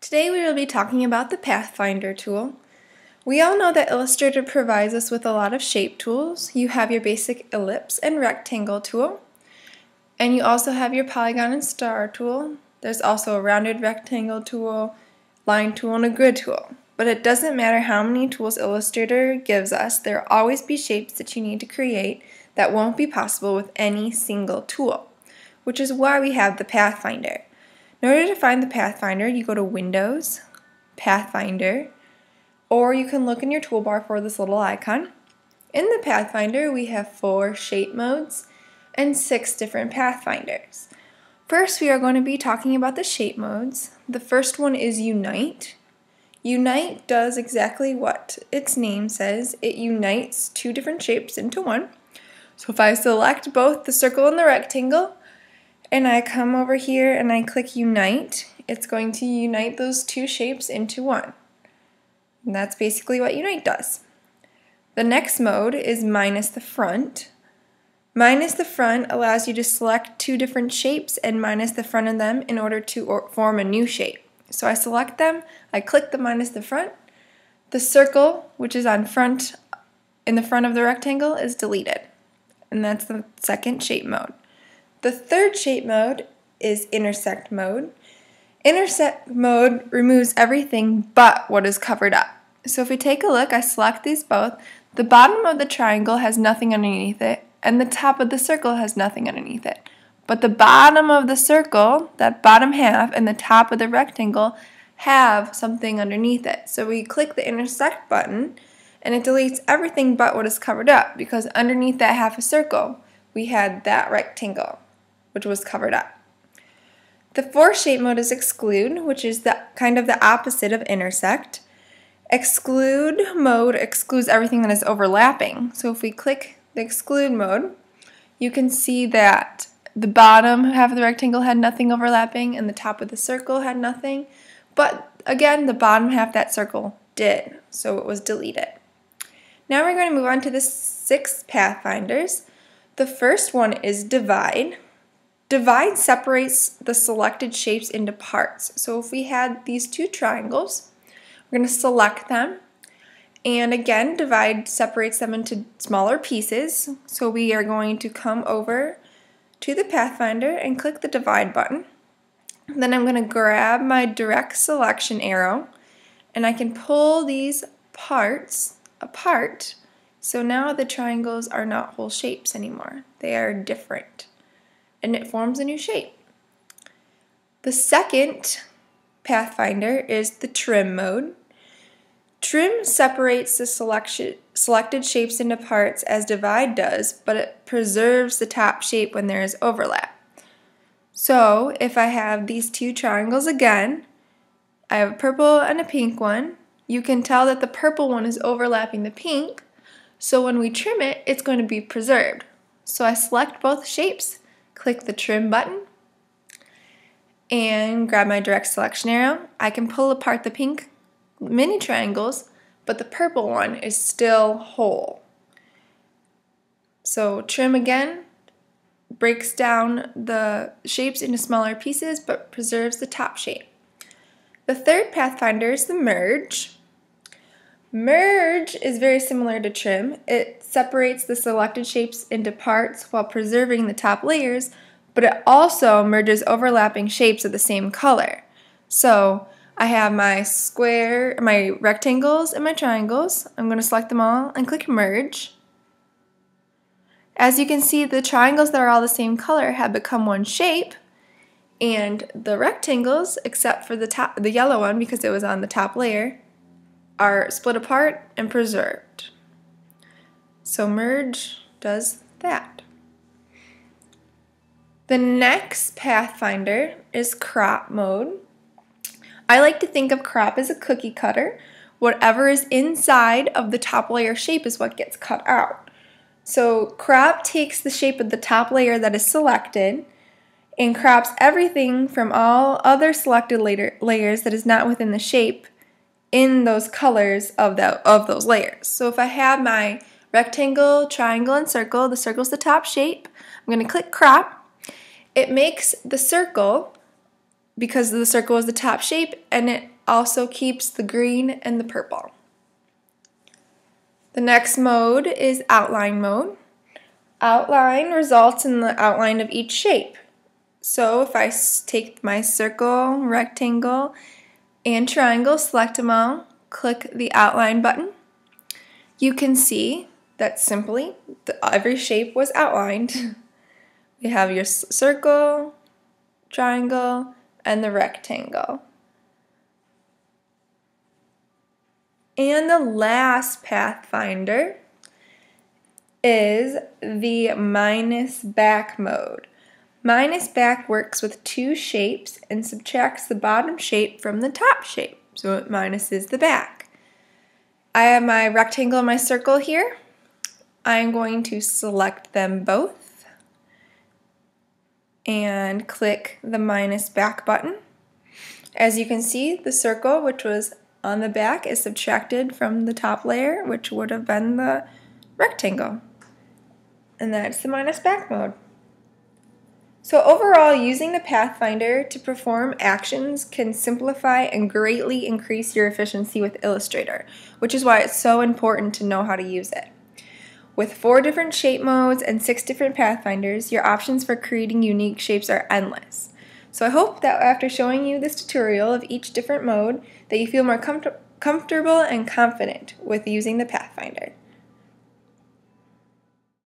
Today we will be talking about the Pathfinder tool. We all know that Illustrator provides us with a lot of shape tools. You have your basic ellipse and rectangle tool, and you also have your polygon and star tool. There's also a rounded rectangle tool, line tool, and a grid tool. But it doesn't matter how many tools Illustrator gives us, there will always be shapes that you need to create that won't be possible with any single tool, which is why we have the Pathfinder. In order to find the Pathfinder, you go to Windows, Pathfinder, or you can look in your toolbar for this little icon. In the Pathfinder, we have four shape modes and six different Pathfinders. First, we are going to be talking about the shape modes. The first one is Unite. Unite does exactly what its name says. It unites two different shapes into one. So if I select both the circle and the rectangle, and I come over here and I click unite, it's going to unite those two shapes into one. And that's basically what unite does. The next mode is minus the front. Minus the front allows you to select two different shapes and minus the front of them in order to form a new shape. So I select them, I click the minus the front, the circle, which is on front in the front of the rectangle, is deleted. And that's the second shape mode. The third shape mode is intersect mode. Intersect mode removes everything but what is covered up. So if we take a look, I select these both. The bottom of the triangle has nothing underneath it, and the top of the circle has nothing underneath it. But the bottom of the circle, that bottom half, and the top of the rectangle have something underneath it. So we click the intersect button, and it deletes everything but what is covered up, because underneath that half a circle, we had that rectangle which was covered up. The fourth shape mode is exclude, which is the kind of the opposite of intersect. Exclude mode excludes everything that is overlapping. So if we click the exclude mode, you can see that the bottom half of the rectangle had nothing overlapping and the top of the circle had nothing. But again, the bottom half that circle did, so it was deleted. Now we're going to move on to the six pathfinders. The first one is divide. Divide separates the selected shapes into parts. So if we had these two triangles, we're going to select them. And again, divide separates them into smaller pieces. So we are going to come over to the Pathfinder and click the divide button. Then I'm going to grab my direct selection arrow and I can pull these parts apart. So now the triangles are not whole shapes anymore. They are different and it forms a new shape. The second Pathfinder is the trim mode. Trim separates the selection, selected shapes into parts as divide does, but it preserves the top shape when there is overlap. So if I have these two triangles again, I have a purple and a pink one, you can tell that the purple one is overlapping the pink, so when we trim it, it's going to be preserved. So I select both shapes click the trim button and grab my direct selection arrow. I can pull apart the pink mini triangles, but the purple one is still whole. So trim again breaks down the shapes into smaller pieces but preserves the top shape. The third pathfinder is the merge. Merge is very similar to trim. It separates the selected shapes into parts while preserving the top layers, but it also merges overlapping shapes of the same color. So I have my square, my rectangles and my triangles. I'm going to select them all and click merge. As you can see, the triangles that are all the same color have become one shape, and the rectangles, except for the top, the yellow one because it was on the top layer, are split apart and preserved. So merge does that. The next Pathfinder is crop mode. I like to think of crop as a cookie cutter. Whatever is inside of the top layer shape is what gets cut out. So crop takes the shape of the top layer that is selected and crops everything from all other selected layer, layers that is not within the shape in those colors of, the, of those layers. So if I have my rectangle, triangle, and circle, the circle's the top shape, I'm going to click crop. It makes the circle because the circle is the top shape and it also keeps the green and the purple. The next mode is outline mode. Outline results in the outline of each shape. So if I take my circle, rectangle, and triangle, select them all, click the outline button, you can see that simply every shape was outlined. we have your circle, triangle, and the rectangle. And the last Pathfinder is the minus back mode. Minus back works with two shapes and subtracts the bottom shape from the top shape, so it minuses the back. I have my rectangle and my circle here. I'm going to select them both and click the minus back button. As you can see, the circle, which was on the back is subtracted from the top layer, which would have been the rectangle. And that's the minus back mode. So overall, using the Pathfinder to perform actions can simplify and greatly increase your efficiency with Illustrator, which is why it's so important to know how to use it. With four different shape modes and six different Pathfinders, your options for creating unique shapes are endless. So I hope that after showing you this tutorial of each different mode, that you feel more comfortable and confident with using the Pathfinder.